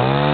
Oh.